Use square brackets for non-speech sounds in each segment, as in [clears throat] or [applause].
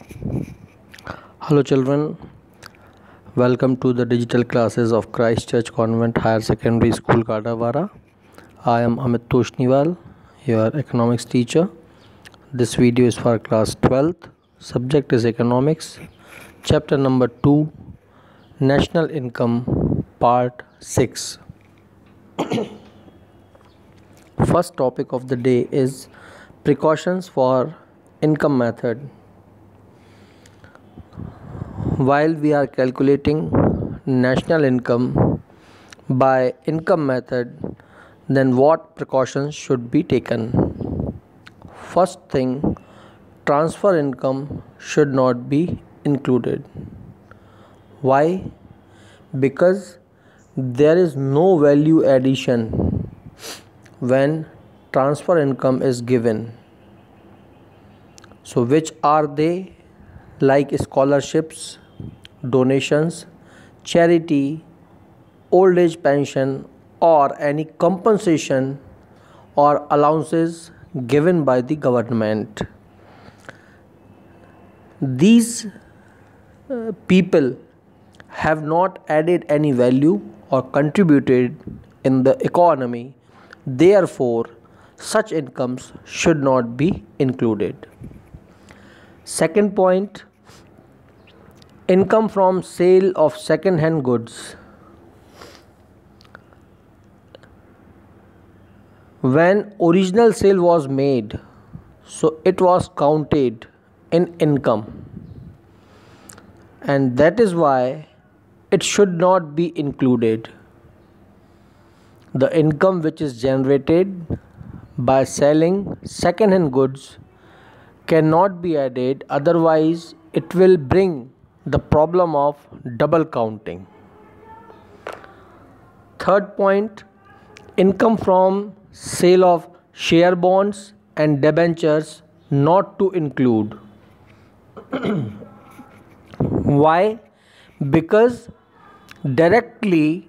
Hello children welcome to the digital classes of Christ Church Convent Higher Secondary School Kadawara I am Amit Toshniwal your economics teacher this video is for class twelfth subject is economics chapter number two national income part six first topic of the day is precautions for income method while we are calculating national income by income method then what precautions should be taken? First thing transfer income should not be included. Why? Because there is no value addition when transfer income is given. So which are they? Like scholarships donations, charity, old age pension, or any compensation or allowances given by the government. These uh, people have not added any value or contributed in the economy, therefore, such incomes should not be included. Second point income from sale of second hand goods. When original sale was made so it was counted in income. And that is why it should not be included. The income which is generated by selling second hand goods cannot be added otherwise it will bring the problem of double counting. Third point income from sale of share bonds and debentures not to include. [clears throat] Why? Because directly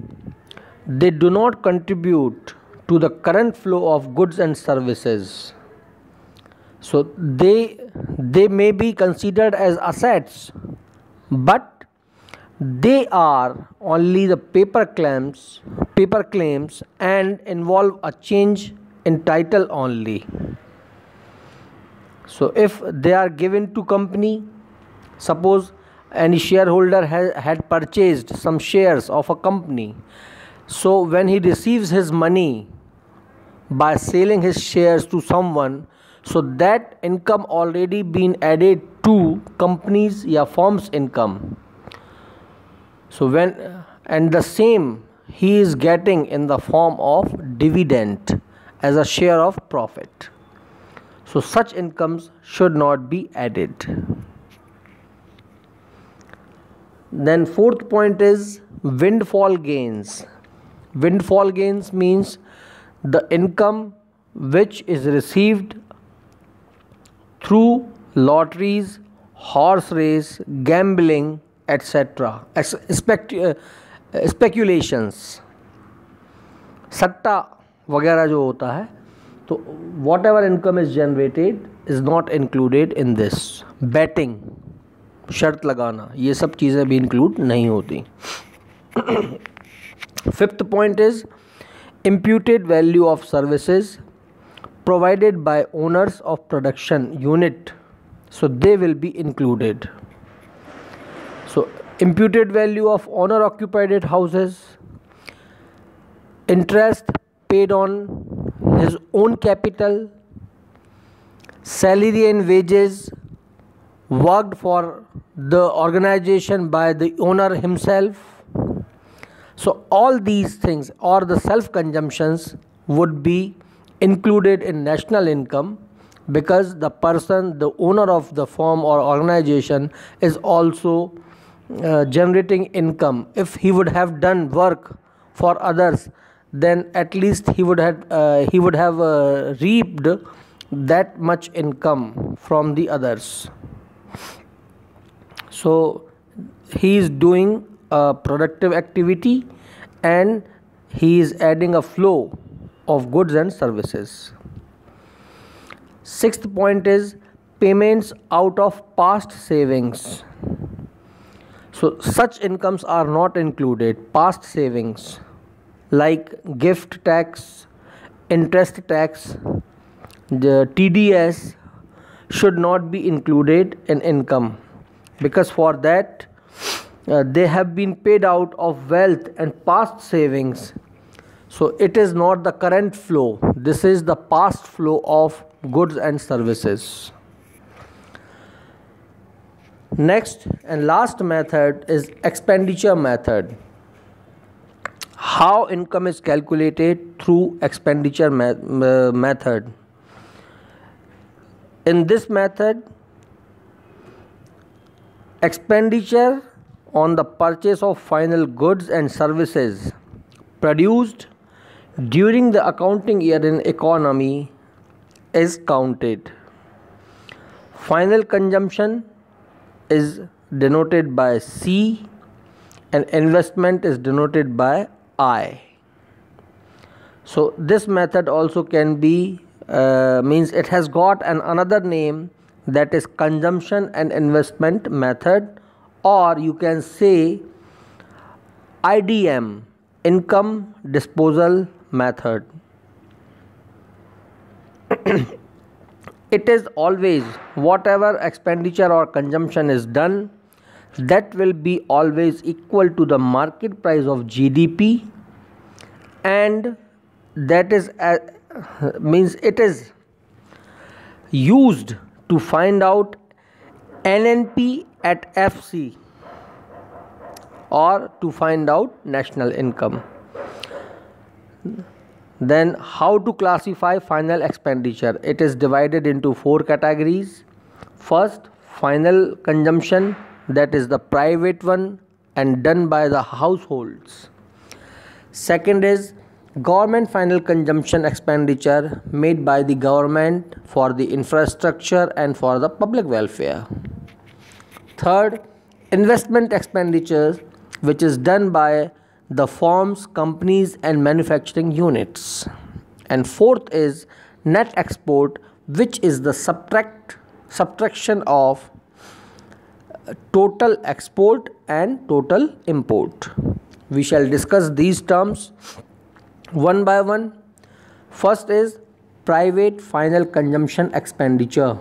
they do not contribute to the current flow of goods and services so they they may be considered as assets but they are only the paper claims paper claims and involve a change in title only. So if they are given to company suppose any shareholder has, had purchased some shares of a company. So when he receives his money by selling his shares to someone so that income already been added to companies या firms income. So when and the same he is getting in the form of dividend as a share of profit. So such incomes should not be added. Then fourth point is windfall gains. Windfall gains means the income which is received through lotteries horse race gambling etcetera speculations सट्टा वगैरह जो होता है तो whatever income is generated is not included in this betting शर्त लगाना, ये सब चीज़ें भी इंक्लूड नहीं होती। Fifth point is imputed value of services provided by owners of production unit so they will be included. So imputed value of owner occupied houses interest paid on his own capital salary and wages worked for the organization by the owner himself. So all these things or the self consumptions would be included in national income because the person the owner of the firm or organization is also uh, generating income. If he would have done work for others then at least he would have uh, he would have uh, reaped that much income from the others. So he is doing a productive activity and he is adding a flow of goods and services Sixth point is payments out of past savings. So such incomes are not included past savings like gift tax interest tax the TDS should not be included in income because for that uh, they have been paid out of wealth and past savings so it is not the current flow. This is the past flow of goods and services. Next and last method is expenditure method. How income is calculated through expenditure me- method. In this method expenditure on the purchase of final goods and services produced during the accounting year in economy is counted. Final consumption is denoted by C and investment is denoted by I. So this method also can be uh, means it has got an another name that is consumption and investment method or you can say IDM income disposal method [clears throat] it is always whatever expenditure or consumption is done that will be always equal to the market price of GDP and that is uh, means it is used to find out NNP at FC or to find out national income. Then, how to classify final expenditure? It is divided into four categories. First, final consumption, that is the private one and done by the households. Second is government final consumption expenditure made by the government for the infrastructure and for the public welfare third investment expenditures which is done by the firms companies and manufacturing units and fourth is net export which is the subtract subtraction of uh, total export and total import we shall discuss these terms one by one. First is private final consumption expenditure.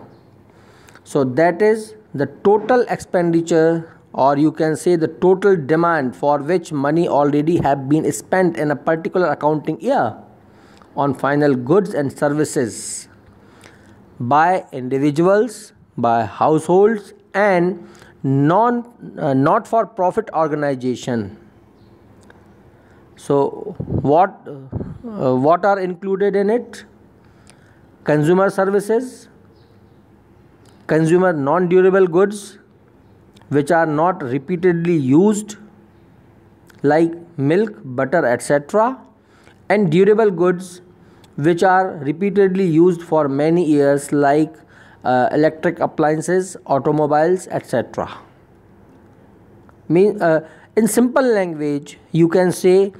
So that is the total expenditure or you can say the total demand for which money already have been spent in a particular accounting year on final goods and services by individuals by households and non uh, not for profit organization. So what uh, what are included in it? Consumer services consumer non durable goods which are not repeatedly used like milk butter etc and durable goods which are repeatedly used for many years like uh, electric appliances automobiles etc mean uh, in simple language you can say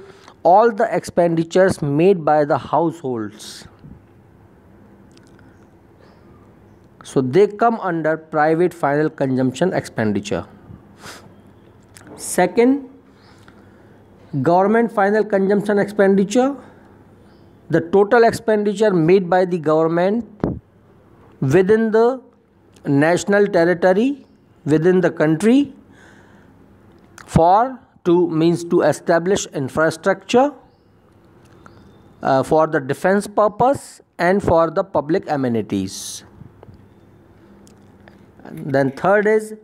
all the expenditures made by the households so they come under private final consumption expenditure. Second government final consumption expenditure. The total expenditure made by the government within the national territory within the country for to means to establish infrastructure uh, for the defense purpose and for the public amenities then third is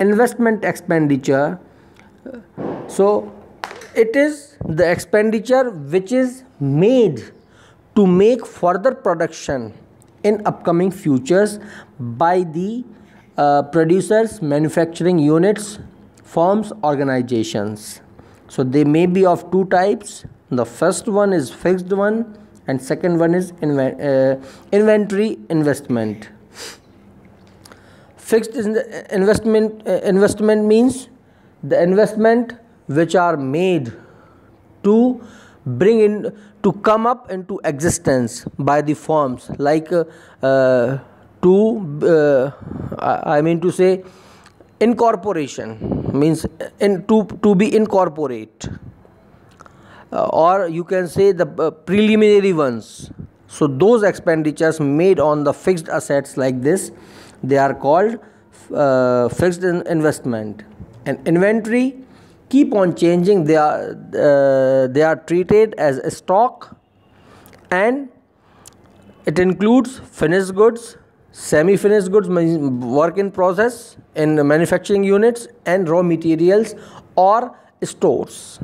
investment expenditure. So it is the expenditure which is made to make further production in upcoming futures by the uh, producers manufacturing units firms organizations. So they may be of two types. The first one is fixed one and second one is uh, inventory investment fixed investment uh, investment means the investment which are made to bring in to come up into existence by the firms like uh, uh, to uh, I mean to say incorporation means in to to be incorporate. Uh, or you can say the uh, preliminary ones. So those expenditures made on the fixed assets like this they are called uh, fixed in investment. And inventory keep on changing. They are uh, they are treated as a stock. And it includes finished goods semi finished goods work in process in manufacturing units and raw materials or stores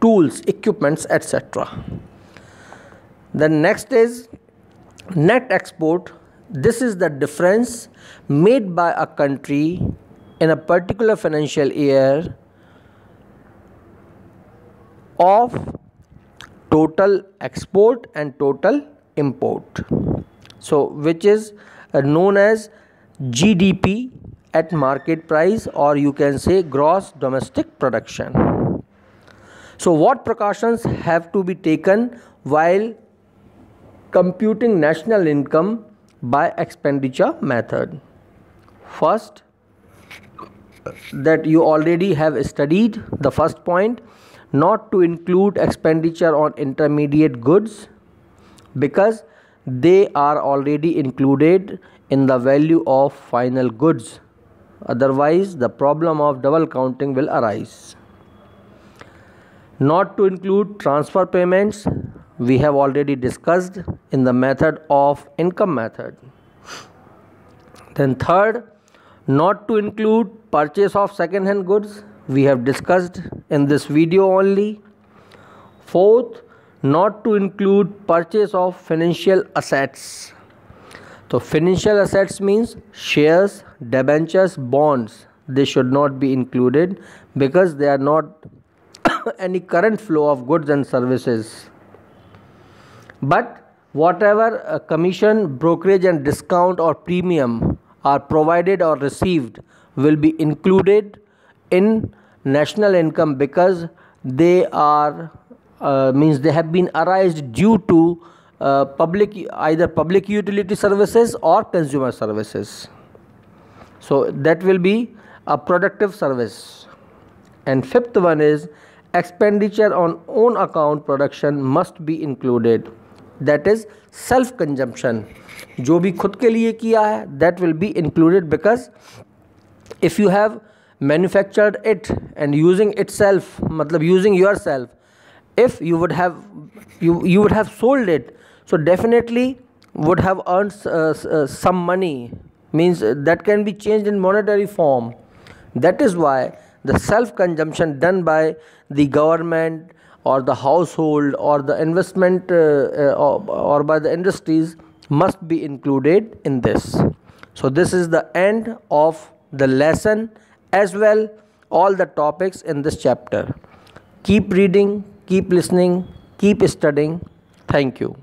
tools equipments etc the next is net export this is the difference made by a country in a particular financial year of total export and total import. So which is uh, known as gdp at market price or you can say gross domestic production. So what precautions have to be taken while computing national income by expenditure method. First that you already have studied the first point not to include expenditure on intermediate goods because they are already included in the value of final goods. Otherwise the problem of double counting will arise. Not to include transfer payments we have already discussed in the method of income method. Then third not to include purchase of second hand goods we have discussed in this video only. Fourth not to include purchase of financial assets. So financial assets means shares debentures bonds they should not be included because they are not [coughs] any current flow of goods and services but whatever uh, commission brokerage and discount or premium are provided or received will be included in national income because they are uh, means they have been arised due to uh, public either public utility services or consumer services. So that will be a productive service. And fifth one is expenditure on own account production must be included that is self consumption जो भी खुद के लिए किया है that will be included because if you have manufactured it and using itself matlab using yourself if you would have you you would have sold it so definitely would have earned uh, uh, some money means that can be changed in monetary form that is why the self consumption done by the government or the household or the investment uh, uh or by the industries must be included in this so this is the end of the lesson as well all the topics in this chapter. Keep reading, keep listening, keep studying. Thank you.